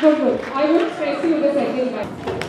Good. I won't stress you the second time.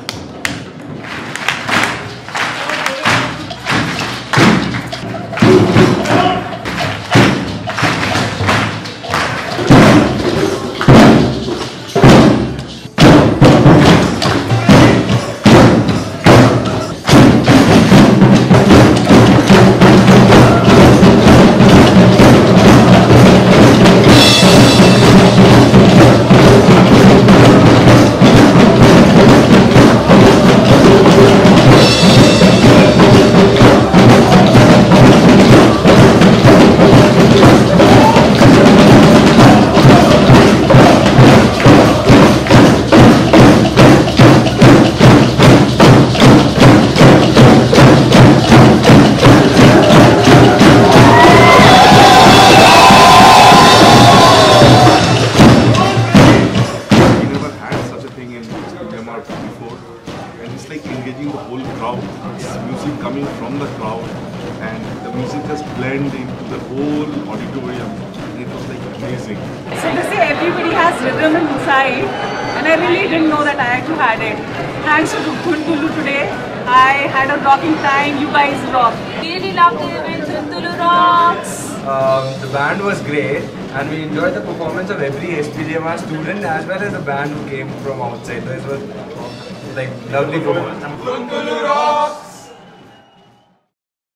Thing in Myanmar before. And it's like engaging the whole crowd. It's music coming from the crowd and the music just blend into the whole auditorium. And it was like amazing. So to say everybody has rhythm inside and I really didn't know that I actually had it. Thanks to Dhuntulu today. I had a rocking time. You guys rock. Really love the event. Dhuntulu rocks. Um, the band was great and we enjoyed the performance of every SPJIMR student as well as the band who came from outside. This was like lovely performance.